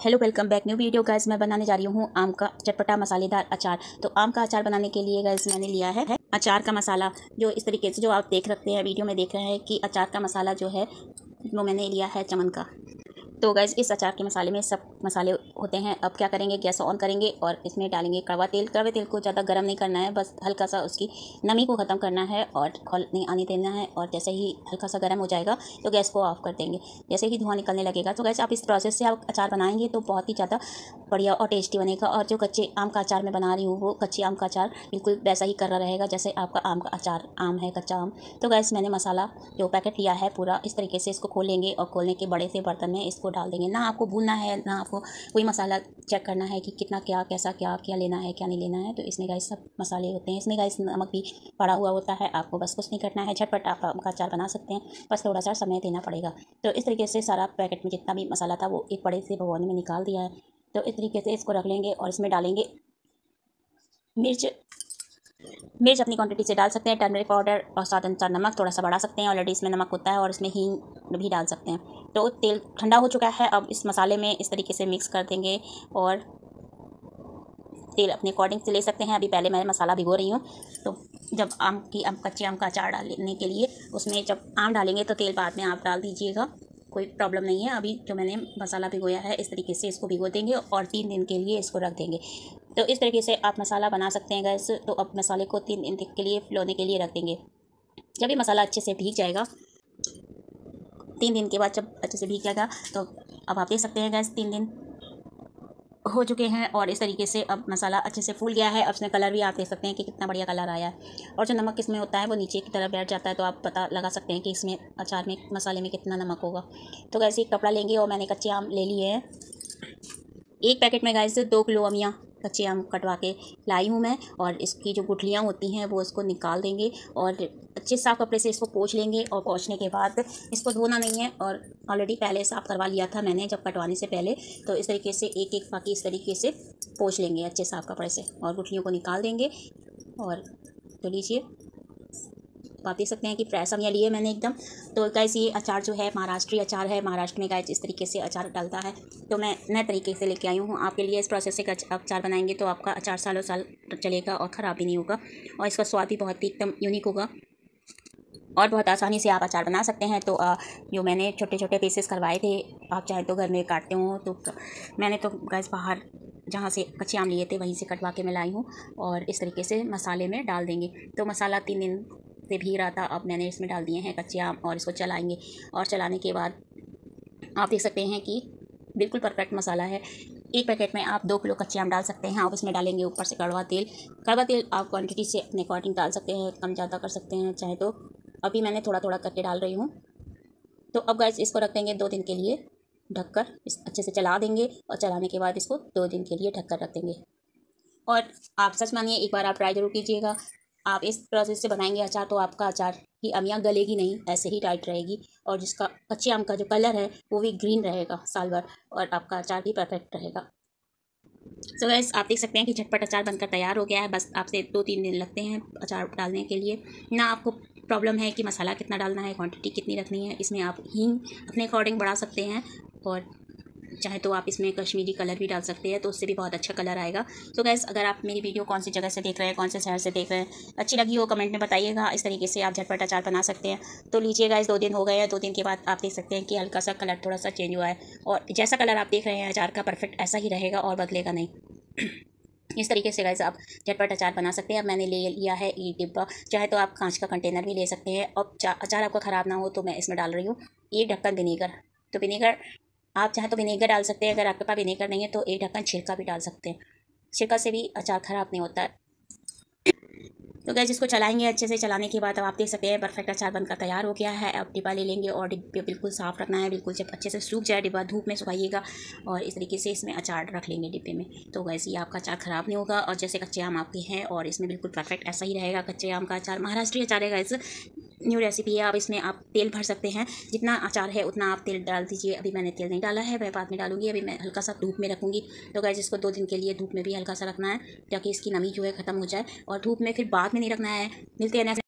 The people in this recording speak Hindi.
Hello welcome back new video guys मैं बनाने जा रही हूँ आम का चटपटा मसालेदार अचार। तो आम का अचार बनाने के लिए गाइज़ मैंने लिया है अचार का मसाला, जो इस तरीके से जो आप देख रखते हैं, वीडियो में देख रहे हैं कि अचार का मसाला जो है, वो मैंने लिया है चमन का। तो गैस इस अचार के मसाले में सब मसाले होते हैं। अब क्या करेंगे? गैस ऑन करेंगे और इसमें डालेंगे कड़वा तेल। कड़वे तेल को ज़्यादा गर्म नहीं करना है, बस हल्का सा उसकी नमी को ख़त्म करना है और खोल, नहीं, आने देना है और जैसे ही हल्का सा गर्म हो जाएगा तो गैस को ऑफ़ कर देंगे। जैसे ही धुआँ निकलने लगेगा तो गैस आप इस प्रोसेस से आप अचार बनाएँगे तो बहुत ही ज़्यादा बढ़िया और टेस्टी बनेगा और जो कच्चे आम का अचार मैं बना रही हूँ, वो कच्चे आम का अचार बिल्कुल वैसा ही कर रहा रहेगा जैसे आपका आम का अचार आम है, कच्चा आम। तो गैस मैंने मसाला जो पैकेट लिया है पूरा, इस तरीके से इसको खोलेंगे और खोलने के बड़े से बर्तन में इसको डाल देंगे। ना आपको भूनना है, ना आपको कोई मसाला चेक करना है कि कितना क्या, कैसा क्या क्या लेना है, क्या नहीं लेना है तो इसमें गाइस सब मसाले होते हैं। इसमें गाइस नमक भी पड़ा हुआ होता है, आपको बस कुछ नहीं करना है, झटपट आप का अचार बना सकते हैं, बस थोड़ा सा समय देना पड़ेगा। तो इस तरीके से सारा पैकेट में जितना भी मसाला था वो एक बड़े से भगवानी में निकाल दिया है। तो इस तरीके से इसको रख लेंगे और इसमें डालेंगे मिर्च। मिर्च अपनी क्वांटिटी से डाल सकते हैं टर्मरिक पाउडर और स्वाद अनुसार नमक थोड़ा सा बढ़ा सकते हैं ऑलरेडी इसमें नमक होता है और इसमें हींग भी डाल सकते हैं। तो तेल ठंडा हो चुका है, अब इस मसाले में इस तरीके से मिक्स कर देंगे और तेल अपने अकॉर्डिंग से ले सकते हैं। अभी पहले मैं मसाला भिगो रही हूँ तो जब आम की, आम, कच्चे आम का अचार डालने के लिए उसमें जब आम डालेंगे तो तेल बाद में आप डाल दीजिएगा। कोई प्रॉब्लम नहीं है। अभी जो मैंने मसाला भिगोया है, इस तरीके से इसको भिगो देंगे और तीन दिन के लिए इसको रख देंगे। तो इस तरीके से आप मसाला बना सकते हैं गैस। तो आप मसाले को तीन दिन के लिए फिलोने के लिए रख देंगे। जब ये मसाला अच्छे से भीग जाएगा, तीन दिन के बाद जब अच्छे से भीग जाएगा तो अब आप देख सकते हैं गैस, तीन दिन हो चुके हैं और इस तरीके से अब मसाला अच्छे से फूल गया है। अब इसमें कलर भी आप देख सकते हैं कि कितना बढ़िया कलर आया है। और जो नमक इसमें होता है, वो नीचे की तरफ़ बैठ जाता है तो आप पता लगा सकते हैं कि इसमें अचार में, मसाले में कितना नमक होगा। तो वैसे एक कपड़ा लेंगे और मैंने कच्चे आम ले लिए हैं। एक पैकेट में गाय से दो किलो अमियाँ। कच्चे आम कटवा के लाई हूँ मैं और इसकी जो गुठलियाँ होती हैं वो इसको निकाल देंगे और अच्छे साफ़ कपड़े से इसको पोछ लेंगे और पोछने के बाद इसको धोना नहीं है और ऑलरेडी पहले साफ़ करवा लिया था मैंने जब कटवाने से पहले तो इस तरीके से एक एक बाकी इस तरीके से पोछ लेंगे अच्छे साफ़ कपड़े से और गुठलियों को निकाल देंगे और तो लीजिए। आप देख सकते हैं कि फ्रेश हम लिए मैंने एकदम। तो गाइस ये अचार जो है, महाराष्ट्रीय अचार है, महाराष्ट्र में गाइस इस तरीके से अचार डालता है तो मैं नए तरीके से लेके आई हूँ। आपके लिए इस प्रोसेस से अचार बनाएँगे तो आपका अचार सालों साल चलेगा और ख़राब भी नहीं होगा और इसका स्वाद भी बहुत ही एकदम यूनिक होगा। और बहुत आसानी से आप अचार बना सकते हैं। तो जो मैंने छोटे छोटे पीसेस करवाए थे, आप चाहे तो घर में काटते हो तो मैंने तो गैस बाहर जहाँ से कच्चे आम लिए थे, वहीं से कटवा के मैं लाई हूँ और इस तरीके से मसाले में डाल देंगे। तो मसाला तीन दिन से भीग रहा था। अब मैंने इसमें डाल दिए हैं कच्चे आम और इसको चलाएँगे। और चलाने के बाद आप देख सकते हैं कि बिल्कुल परफेक्ट मसाला है। एक पैकेट में आप दो किलो कच्चे आम डाल सकते हैं। आप इसमें डालेंगे ऊपर से कड़वा तेल। कड़वा तेल आप क्वांटिटी से अपने अकॉर्डिंग डाल सकते हैं, कम ज़्यादा कर सकते हैं, चाहे तो। अभी मैंने थोड़ा थोड़ा करके डाल रही हूँ। तो अब गैस इसको रख देंगे दो दिन के लिए ढककर। इस अच्छे से चला देंगे और चलाने के बाद इसको दो दिन के लिए ढककर रख देंगे। और आप सच मानिए, एक बार आप ट्राई ज़रूर कीजिएगा। आप इस प्रोसेस से बनाएँगे अचार तो आपका अचार की अमियाँ गलेगी नहीं, ऐसे ही टाइट रहेगी और जिसका कच्चे आम का जो कलर है, वो भी ग्रीन रहेगा साल भर और आपका अचार भी परफेक्ट रहेगा। सो so गैस आप देख सकते हैं कि झटपट अचार बनकर तैयार हो गया है। बस आपसे दो तीन दिन लगते हैं अचार डालने के लिए। ना आपको प्रॉब्लम है कि मसाला कितना डालना है क्वांटिटी कितनी रखनी है, इसमें आप हींग अपने अकॉर्डिंग बढ़ा सकते हैं और चाहे तो आप इसमें कश्मीरी कलर भी डाल सकते हैं तो उससे भी बहुत अच्छा कलर आएगा। तो गैस अगर आप मेरी वीडियो कौन सी जगह से देख रहे हैं, कौन से शहर से देख रहे हैं, अच्छी लगी हो, कमेंट में बताइएगा, इस तरीके से आप झटपट अचार बना सकते हैं। तो लीजिएगा इस दो दिन हो गए हैं, दो दिन के बाद आप देख सकते हैं कि हल्का सा कलर थोड़ा सा चेंज हुआ है। और जैसा कलर आप देख रहे हैं, अचार का परफेक्ट ऐसा ही रहेगा और बदलेगा नहीं। इस तरीके से गाइस आप झटपट अचार बना सकते हैं। अब मैंने ले लिया है एक डिब्बा। चाहे तो आप कांच का कंटेनर भी ले सकते हैं। और अचार आपका ख़राब ना हो तो मैं इसमें डाल रही हूँ। ये ढक्कन विनेगर तो विनेगर आप चाहे तो विनेगर डाल सकते हैं, अगर आपके पास विनेगर नहीं है तो एक ढक्कन छिड़का भी डाल सकते हैं। छिड़का से भी अचार ख़राब नहीं होता है। तो गैस इसको चलाएँगे अच्छे से। चलाने के बाद अब आप देख सकते हैं परफेक्ट अचार बनकर तैयार हो गया है। अब डिब्बा ले लेंगे और डिब्बे बिल्कुल साफ़ रखना है। बिल्कुल जब अच्छे से सूख जाए, डिब्बा धूप में सुखाइएगा और इस तरीके से इसमें अचार रख लेंगे डिब्बे में। तो गैस ये आपका अचार ख़राब नहीं होगा और जैसे कच्चे आम आपके हैं और इसमें बिल्कुल परफेक्ट ऐसा ही रहेगा। कच्चे आम का अचार महाराष्ट्रीय अचार है गैस न्यू रेसिपी है, आप इसमें आप तेल भर सकते हैं। जितना अचार है, उतना आप तेल डाल दीजिए। अभी मैंने तेल नहीं डाला है, मैं बाद में डालूँगी। अभी मैं हल्का सा धूप में रखूँगी। तो गैस इसको दो दिन के लिए धूप में भी हल्का सा रखना है, ताकि इसकी नमी जो है ख़त्म हो जाए। और धूप में फिर बाद में नहीं रखना है। मिलते हैं